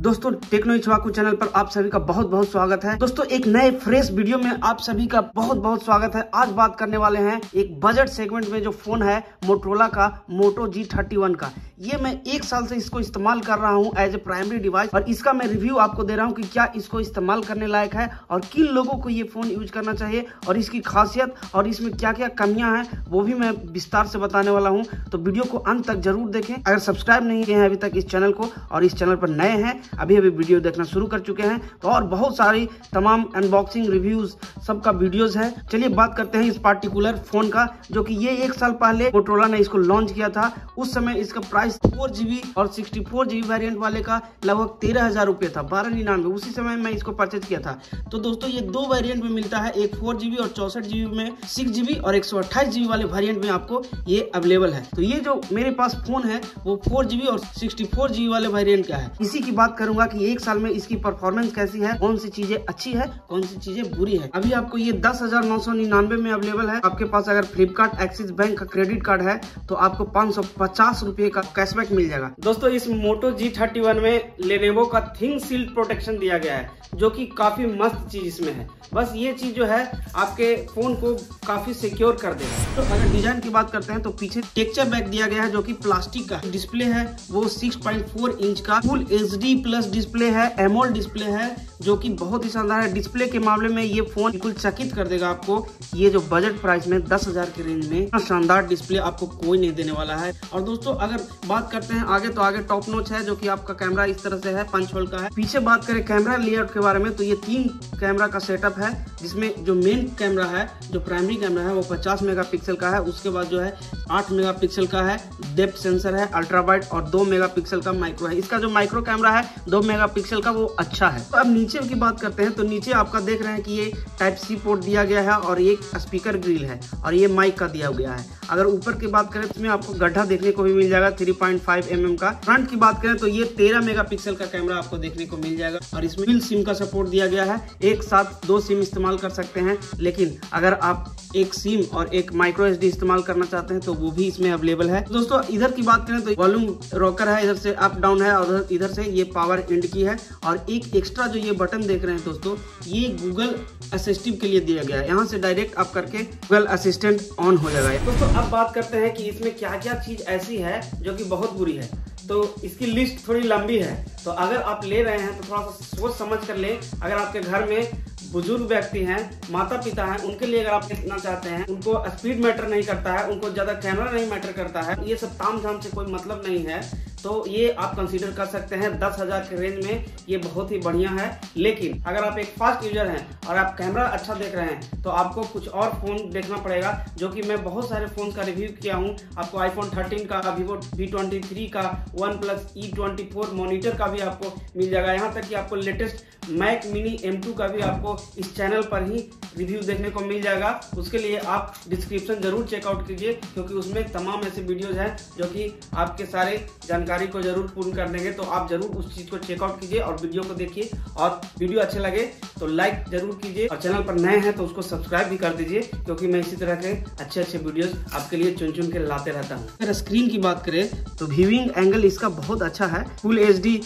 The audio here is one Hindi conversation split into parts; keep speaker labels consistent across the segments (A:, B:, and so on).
A: दोस्तों, टेक्नो इचवाकू चैनल पर आप सभी का बहुत बहुत स्वागत है। दोस्तों, एक नए फ्रेश वीडियो में आप सभी का बहुत बहुत स्वागत है। आज बात करने वाले हैं एक बजट सेगमेंट में जो फ़ोन है मोटरोला का मोटो जी थर्टी वन का। ये मैं एक साल से इसको इस्तेमाल कर रहा हूँ एज ए प्राइमरी डिवाइस और इसका मैं रिव्यू आपको दे रहा हूँ कि क्या इसको इस्तेमाल करने लायक है और किन लोगों को ये फ़ोन यूज़ करना चाहिए और इसकी खासियत और इसमें क्या क्या कमियाँ हैं, वो भी मैं विस्तार से बताने वाला हूँ। तो वीडियो को अंत तक ज़रूर देखें। अगर सब्सक्राइब नहीं किए हैं अभी तक इस चैनल को और इस चैनल पर नए हैं अभी अभी वीडियो देखना शुरू कर चुके हैं। तो और बहुत सारी तमाम अनबॉक्सिंग रिव्यूज़ सबका वीडियोज़ है। चलिए बात करते हैं इस पार्टिकुलर फ़ोन का, जो कि ये एक साल पहले मोटरोला ने इसको लॉन्च किया था। उस समय इसका प्राइस फोर जीबी और सिक्सटी फोर जीबी वेरियंट वाले का लगभग तेरह हज़ार रुपये था, बारह निन्यानवे, उसी समय मैं इसको परचेज किया था। तो दोस्तों, ये दो वेरियंट में मिलता है, एक फोर जीबी और चौसठ जीबी में सिक्स जीबी और एक सौ अट्ठाईस जीबी वाले वेरियंट में आपको ये अवेलेबल है। तो ये जो मेरे पास फ़ोन है, वो फोर जीबी और सिक्सटी फोर जीबी वाले वेरियंट का है। इसी की बात करूँगा कि एक साल में इसकी परफॉर्मेंस कैसी है, कौन सी चीज़ें अच्छी है, कौन सी चीज़ें बुरी है। अभी आपको ये दस हज़ार नौ सौ निन्यानवे में अवेलेबल है। आपके पास अगर फ्लिपकार्ट एक्सिस बैंक का क्रेडिट कार्ड है तो आपको पाँच सौ पचास रूपए का कैशबैक मिल जाएगा। दोस्तों, इस मोटो जी थर्टी वन में लेनेवो का थिंग सील्ड प्रोटेक्शन दिया गया है, जो की काफ़ी मस्त चीज़ इसमें है। बस ये चीज़ जो है, आपके फ़ोन को काफ़ी सिक्योर कर देगा। तो अगर डिज़ाइन की बात करते हैं तो पीछे टेक्चर बैग दिया गया है, जो की प्लास्टिक का डिस्प्ले है। वो 6.4 इंच का फुल HD प्लस डिस्प्ले है एमोल डिस्प्ले है, जो कि बहुत ही शानदार है। डिस्प्ले के मामले में ये फ़ोन बिल्कुल चकित कर देगा आपको। ये जो बजट प्राइस में दस हज़ार के रेंज में शानदार डिस्प्ले आपको कोई नहीं देने वाला है। और दोस्तों, अगर बात करते हैं आगे तो आगे टॉप नोच है, जो कि आपका कैमरा इस तरह से है, पंच होल का है। पीछे बात करें कैमरा लेआउट के बारे में तो ये तीन कैमरा का सेटअप है, जिसमें जो मेन कैमरा है, जो प्राइमरी कैमरा है, वो 50 मेगापिक्सल का है। उसके बाद जो है 8 मेगापिक्सल का है डेप्थ सेंसर है अल्ट्रा वाइड और 2 मेगापिक्सल का माइक्रो है। इसका जो माइक्रो कैमरा है 2 मेगापिक्सल का वो अच्छा है। तो अब नीचे की बात करते हैं तो नीचे आपका देख रहे हैं कि ये टाइप सी पोर्ट दिया गया है और ये स्पीकर ग्रिल है और ये माइक का दिया गया है। अगर ऊपर की बात करें तो इसमें आपको गड्ढा देखने को भी मिल जाएगा 3.5 पॉइंट mm का। फ्रंट की बात करें तो ये 13 मेगापिक्सल का कैमरा आपको देखने को मिल जाएगा और इसमें बिल सिम का सपोर्ट दिया गया है। एक साथ दो सिम इस्तेमाल कर सकते हैं, लेकिन अगर आप एक सिम और एक माइक्रो एस इस्तेमाल करना चाहते हैं तो वो भी इसमें अवेलेबल है। दोस्तों, इधर की बात करें तो वॉल्यूम रॉकर है, इधर से अप डाउन है और इधर से ये पावर इंड की है। और एक एक्स्ट्रा जो ये बटन देख रहे हैं दोस्तों, ये गूगल असिस्टिव के लिए दिया गया है। यहाँ से डायरेक्ट आप करके गूगल असिस्टेंट ऑन हो जाएगा दोस्तों अब बात करते हैं कि इसमें क्या क्या चीज़ ऐसी है जो कि बहुत बुरी है। तो इसकी लिस्ट थोड़ी लंबी है। तो अगर आप ले रहे हैं तो थोड़ा सा सोच समझ कर ले। अगर आपके घर में बुज़ुर्ग व्यक्ति हैं माता पिता हैं, उनके लिए अगर आप देखना चाहते हैं, उनको स्पीड मैटर नहीं करता है, उनको ज़्यादा कैमरा नहीं मैटर करता है, ये सब ताम झाम से कोई मतलब नहीं है। तो ये आप कंसीडर कर सकते हैं दस हज़ार के रेंज में ये बहुत ही बढ़िया है। लेकिन अगर आप एक फास्ट यूज़र हैं और आप कैमरा अच्छा देख रहे हैं तो आपको कुछ और फ़ोन देखना पड़ेगा, जो कि मैं बहुत सारे फ़ोन का रिव्यू किया हूँ। आपको आईफोन 13 का वीवो वी का one plus E twenty four monitor का भी आपको मिल जाएगा। यहाँ तक कि आपको लेटेस्ट मैक मिनी M2 का भी आपको इस चैनल पर ही रिव्यू देखने को मिल जाएगा। उसके लिए आप डिस्क्रिप्शन ज़रूर चेकआउट कीजिए, क्योंकि उसमें तमाम ऐसे वीडियोज़ हैं, जो कि आपके सारे जानकारी को ज़रूर पूर्ण कर देंगे तो आप ज़रूर उस चीज़ को चेकआउट कीजिए और वीडियो को देखिए। और वीडियो अच्छे लगे तो लाइक ज़रूर कीजिए। और चैनल पर नए हैं तो उसको सब्सक्राइब भी कर दीजिए, क्योंकि मैं इसी तरह के अच्छे अच्छे वीडियोस आपके लिए चुन चुन के लाते रहता हूँ। अगर स्क्रीन की बात करें तो व्यूइंग एंगल इसका बहुत अच्छा है। फुल एच डी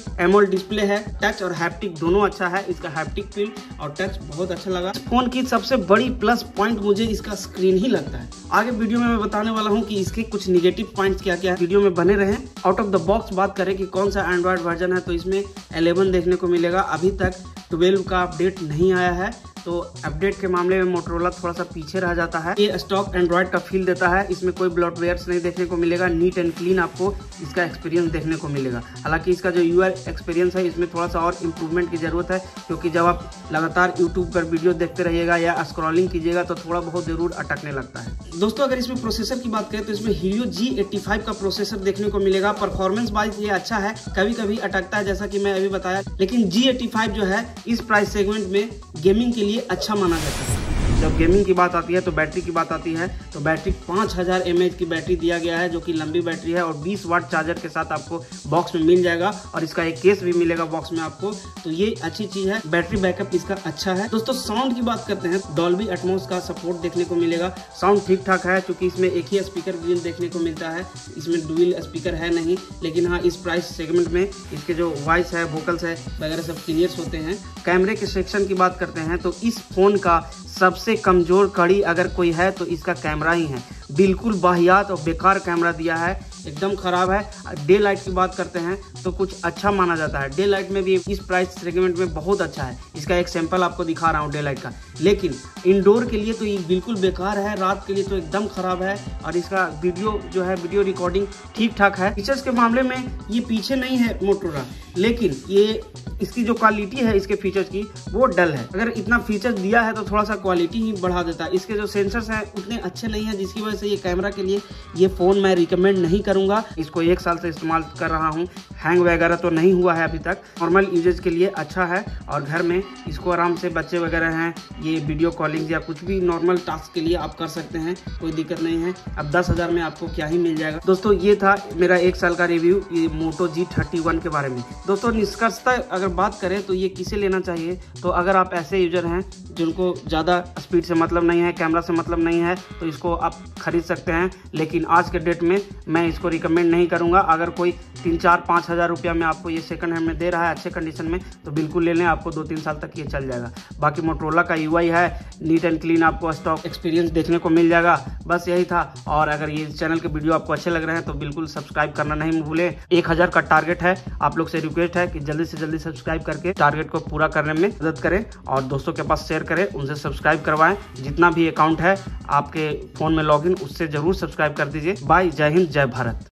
A: डिस्प्ले है टच और हैप्टिक दोनों अच्छा है, इसका हैप्टिक फील और टच बहुत अच्छा लगा। फ़ोन की सबसे बड़ी प्लस पॉइंट मुझे इसका स्क्रीन ही लगता है। आगे वीडियो में मैं बताने वाला हूँ कि इसके कुछ निगेटिव पॉइंट्स क्या क्या वीडियो में बने रहे। आउट ऑफ़ द बॉक्स बात करें कि कौन सा एंड्रॉयड वर्जन है तो इसमें 11 देखने को मिलेगा। अभी तक 12 का अपडेट नहीं आया है। तो अपडेट के मामले में मोटरोला थोड़ा सा पीछे रह जाता है। ये स्टॉक एंड्रॉयड का फील देता है। इसमें कोई ब्लॉटवेयर नहीं देखने को मिलेगा। नीट एंड क्लीन आपको इसका एक्सपीरियंस देखने को मिलेगा। हालाँकि इसका जो यूआर एक्सपीरियंस है, इसमें थोड़ा सा और इम्प्रूवमेंट की ज़रूरत है, क्योंकि जब आप लगातार यूट्यूब पर वीडियो देखते रहिएगा या स्क्रॉलिंग कीजिएगा तो थोड़ा बहुत ज़रूर अटकने लगता है। दोस्तों, अगर इसमें प्रोसेसर की बात करें तो इसमें हीरो जी एट्टी का प्रोसेसर देखने को मिलेगा। परफॉर्मेंस वाइज ये अच्छा है। कभी कभी अटकता है, जैसा कि मैं अभी बताया। लेकिन जी जो है, इस प्राइस सेगमेंट में गेमिंग के लिए अच्छा माना जाता है। जब गेमिंग की बात आती है तो बैटरी की बात आती है तो बैटरी पाँच हज़ार की बैटरी दिया गया है, जो कि लंबी बैटरी है और बीस वाट चार्जर के साथ आपको बॉक्स में मिल जाएगा और इसका एक केस भी मिलेगा बॉक्स में आपको। तो ये अच्छी चीज़ है, बैटरी बैकअप इसका अच्छा है। दोस्तों साउंड की बात करते हैं डॉल्बी एटमोस का सपोर्ट देखने को मिलेगा। साउंड ठीक ठाक है, क्योंकि इसमें एक ही स्पीकर ग्रिल देखने को मिलता है। इसमें डुअल स्पीकर है नहीं, लेकिन हाँ इस प्राइस सेगमेंट में इसके जो वॉइस है वोकल्स है, वगैरह सब क्लियर्स होते हैं। कैमरे के सेक्शन की बात करते हैं तो इस फ़ोन का सबसे कमज़ोर कड़ी अगर कोई है तो इसका कैमरा ही है। बिल्कुल बाहियात और बेकार कैमरा दिया है। एकदम ख़राब है। डे लाइट की बात करते हैं तो कुछ अच्छा माना जाता है। डे लाइट में भी इस प्राइस सेगमेंट में बहुत अच्छा है। इसका एक सैंपल आपको दिखा रहा हूँ डे लाइट का। लेकिन इंडोर के लिए तो ये बिल्कुल बेकार है। रात के लिए तो एकदम ख़राब है। और इसका वीडियो जो है वीडियो रिकॉर्डिंग ठीक ठाक है। फीचर्स के मामले में ये पीछे नहीं है मोटोरा लेकिन ये इसकी जो क्वालिटी है, इसके फीचर्स की, वो डल है। अगर इतना फीचर्स दिया है तो थोड़ा सा क्वालिटी ही बढ़ा देता है। इसके जो सेंसर्स हैं, उतने अच्छे नहीं है, जिसकी वजह से ये कैमरा के लिए ये फ़ोन मैं रिकमेंड नहीं करूँगा। इसको एक साल से इस्तेमाल कर रहा हूँ। हैंग वगैरह तो नहीं हुआ है अभी तक। नॉर्मल यूजेज के लिए अच्छा है और घर में इसको आराम से बच्चे वगैरह हैं, ये वीडियो कॉलिंग या कुछ भी नॉर्मल टास्क के लिए आप कर सकते हैं, कोई दिक्कत नहीं है। अब दस हज़ार में आपको क्या ही मिल जाएगा। दोस्तों, ये था मेरा एक साल का रिव्यू ये मोटो जी थर्टी वन के बारे में। दोस्तों, निष्कर्षता अगर बात करें तो ये किसे लेना चाहिए? तो अगर आप ऐसे यूज़र हैं जिनको ज़्यादा स्पीड से मतलब नहीं है कैमरा से मतलब नहीं है तो इसको आप खरीद सकते हैं। लेकिन आज के डेट में मैं इसको रिकमेंड नहीं करूँगा। अगर कोई तीन, चार, पाँच हज़ार रुपया में आपको ये सेकंड हैंड में दे रहा है अच्छे कंडीशन में तो बिल्कुल ले लें, आपको दो तीन साल तक ये चल जाएगा। बाकी मोटरोला का यूआई है नीट एंड क्लीन आपको स्टॉक एक्सपीरियंस देखने को मिल जाएगा। बस यही था। और अगर ये चैनल के वीडियो आपको अच्छे लग रहे हैं तो बिल्कुल सब्सक्राइब करना नहीं भूलें। एक हज़ार का टारगेट है। आप लोग से रिक्वेस्ट है कि जल्दी से जल्दी सब्सक्राइब करके टारगेट को पूरा करने में मदद करें और दोस्तों के पास शेयर करें, उनसे सब्सक्राइब करवाएँ। जितना भी अकाउंट है, आपके फ़ोन में लॉगिन उससे ज़रूर सब्सक्राइब कर दीजिए। बाय जय हिंद, जय भारत।